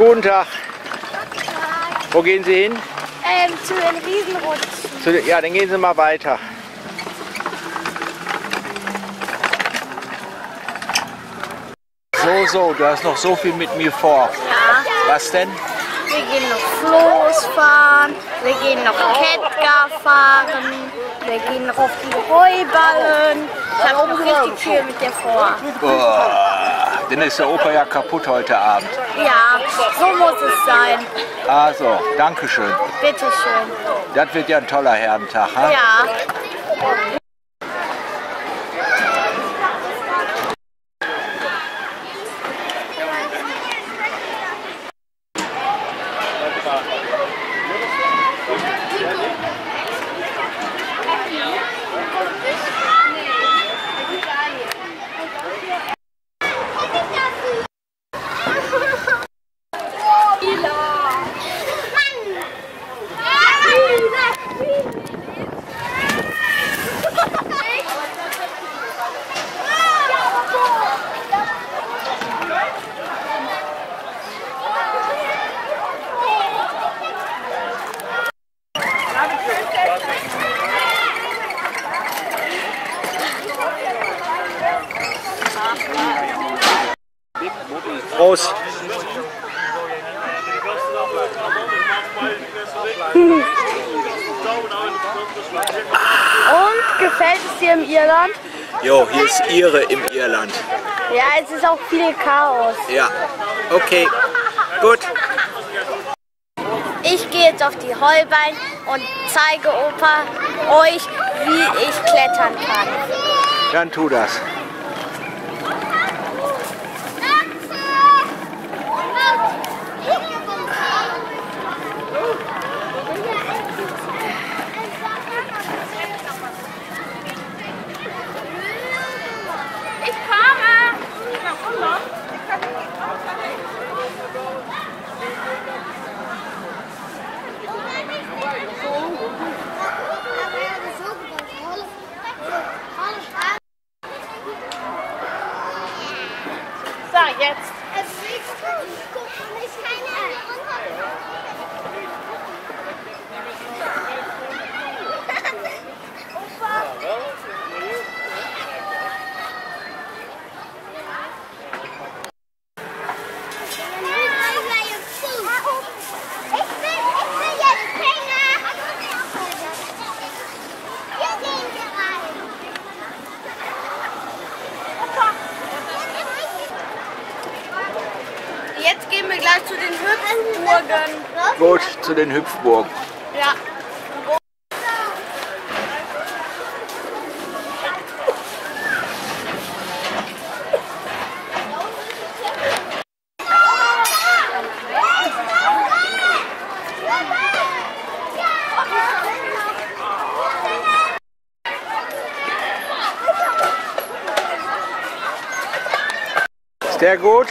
Guten Tag. Wo gehen Sie hin? Ähm, zu den Riesenrutschen. Zu, den- ja, dann gehen Sie mal weiter. So, so, du hast noch so viel mit mir vor. Ja. Was denn? Wir gehen noch Floß fahren, wir gehen noch Kettgar fahren, wir gehen noch auf die Heuballen. Ich habe noch richtig viel mit dir vor. Boah, dann ist der Opa ja kaputt heute Abend. Ja, so muss es sein. Also, Dankeschön. Bitteschön. Das wird ja ein toller Herrentag. Ha? Ja. Prost. Und gefällt es dir in Irland? Jo, hier ist Ihre im Irland. Ja, es ist auch viel Chaos. Ja, okay. Gut. Ich gehe jetzt auf die Heuballen und zeige Opa euch, wie ich klettern kann. Dann tu das. So, jetzt. Jetzt gehen wir gleich zu den Hüpfburgen. Gut, zu den Hüpfburgen. Ja. Ist der gut?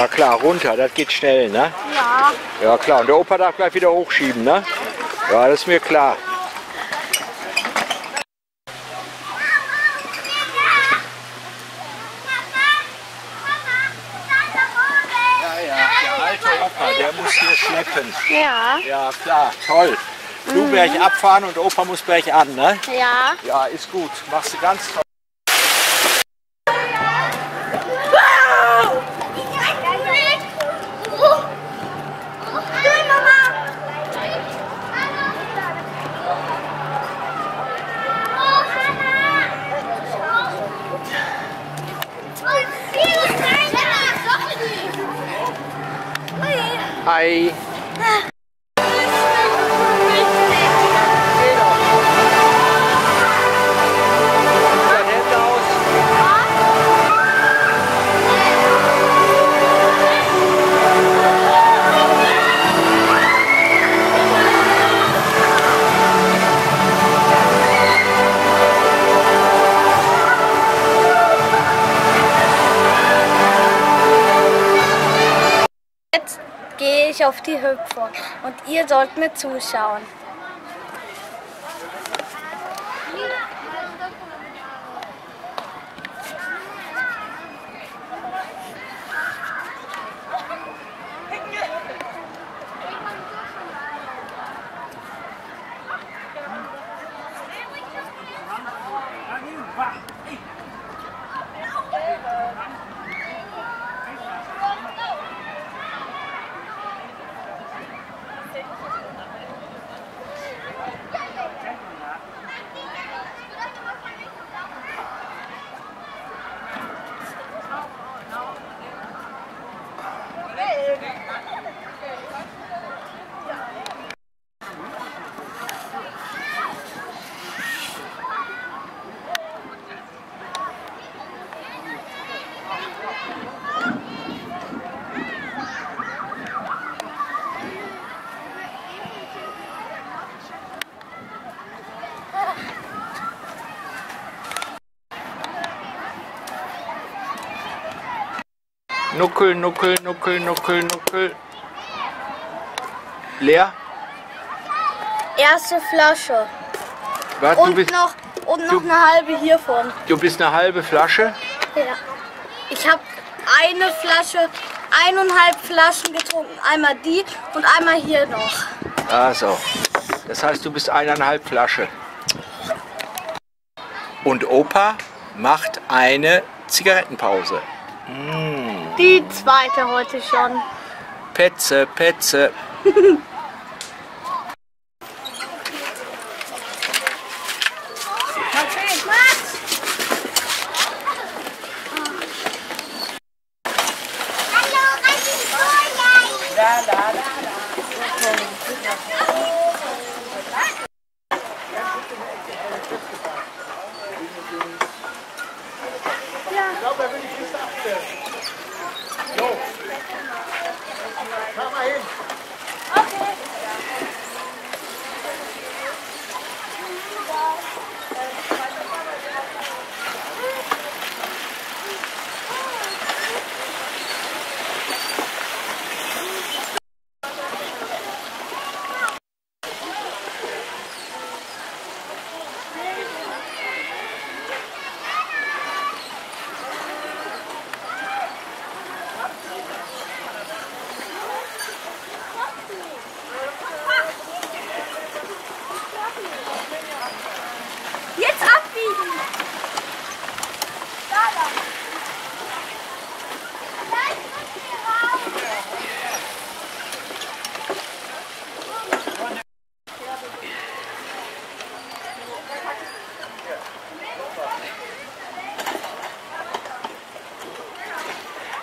Ja klar, runter, das geht schnell, ne? Ja. Ja klar, und der Opa darf gleich wieder hochschieben, ne? Ja, das ist mir klar. Ja, ja, der alte Opa, der muss hier schleppen. Ja. Ja, klar, toll. Du Berg abfahren und Opa muss Berg an, ne? Ja. Ja, ist gut. Machst du ganz toll. Auf die Hüpfung und ihr sollt mir zuschauen. Nuckel, Nuckel, Nuckel, Nuckel, Nuckel. Leer? Erste Flasche. Du, Und bist, noch, und noch du- eine halbe hiervon. du bist eine halbe Flasche? Ja. Ich habe eine Flasche, eineinhalb Flaschen getrunken. Einmal die und einmal hier noch. Also, das heißt, du bist eineinhalb Flasche. Und Opa macht eine Zigarettenpause. Die zweite heute schon. Petze, Petze.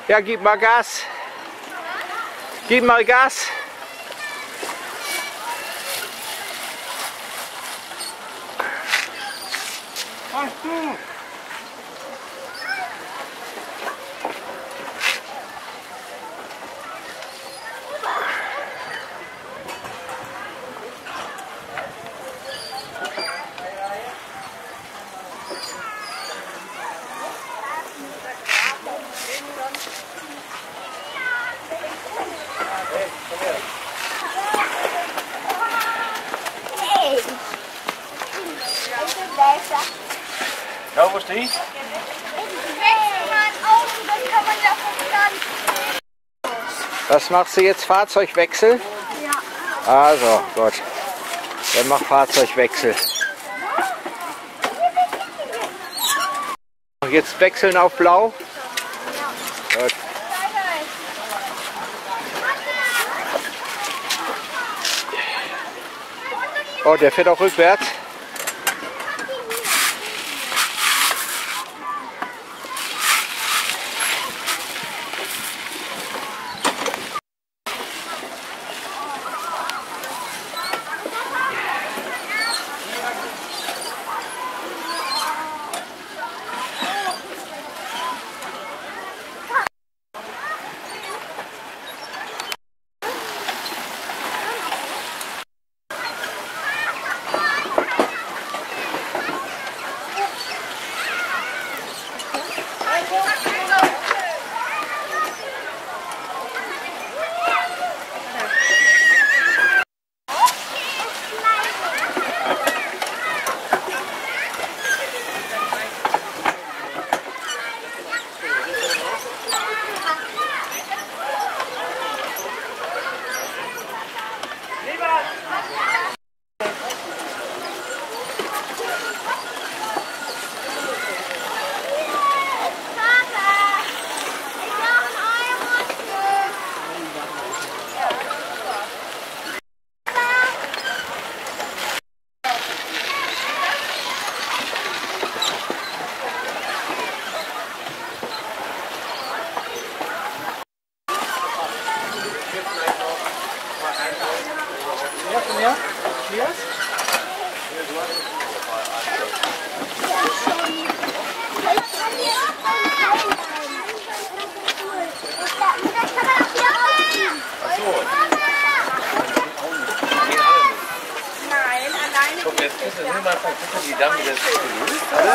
Ja, gib mal Gas. Gib mal Gas. Ja, wo stehe ich? Machst du jetzt? Fahrzeugwechsel? Ja. Also, gut. Dann mach Fahrzeugwechsel. Jetzt wechseln auf blau. Gut. Oh, der fährt auch rückwärts.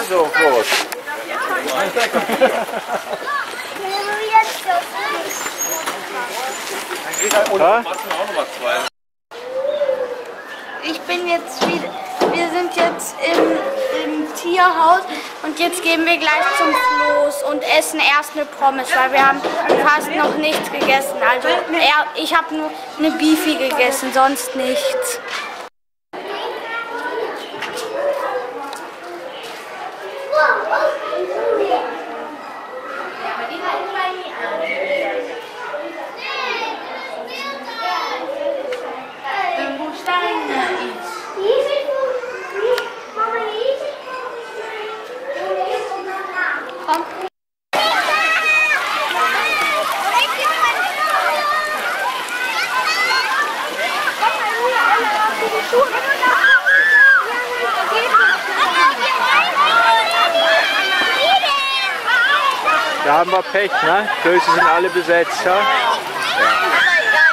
Groß. Ha? Ich bin jetzt wieder. Wir sind jetzt im, im Tierhaus und jetzt gehen wir gleich zum Floß und essen erst eine Pommes, weil wir haben fast noch nichts gegessen. Also ich habe nur eine Beefy gegessen, sonst nichts. Da haben wir Pech, ne? Klöße sind alle besetzt, ja? Ja,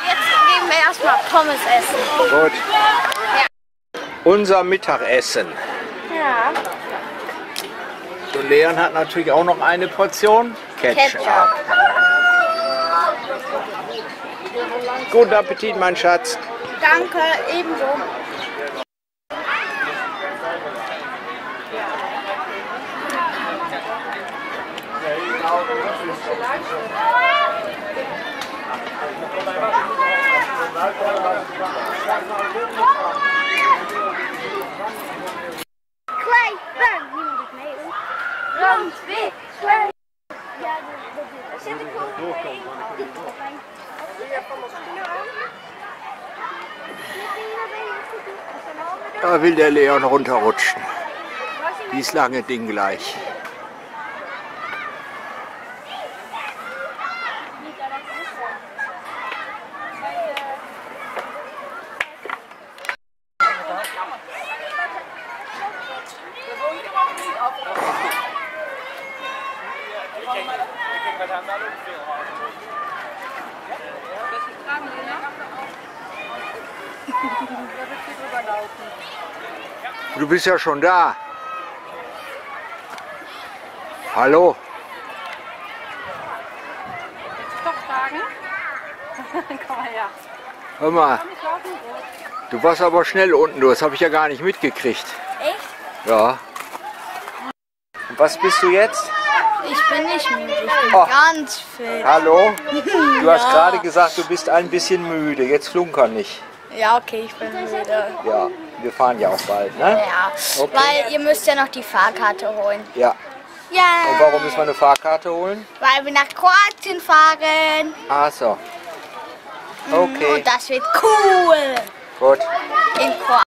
jetzt gehen wir erstmal Pommes essen. Gut. Unser Mittagessen. Ja. Und Leon hat natürlich auch noch eine Portion Ketchup. Ketchup. Guten Appetit, mein Schatz. Danke, ebenso. Clay, bang! Niemand doet mee hoor. Round, wit, clay. Ja, dat zit ik gewoon mee. Da will der Leon runterrutschen. Dies lange Ding gleich. Bist ja schon da. Hallo. Stopp fragen? Komm mal her. Hör mal, du warst aber schnell unten, du. Das habe ich ja gar nicht mitgekriegt. Echt? Ja. Und was bist du jetzt? Ich bin nicht müde, ich bin Oh. ganz fit. Hallo? Du hast gerade gesagt, du bist ein bisschen müde. Jetzt flunkern nicht. Ja, okay, ich bin müde. Ja. Wir fahren ja auch bald, ne? Ja, Okay. weil ihr müsst ja noch die Fahrkarte holen. Ja. Ja. Und warum müssen wir eine Fahrkarte holen? Weil wir nach Kroatien fahren. Ach so. Und Okay, das wird cool. gut. In Kroatien.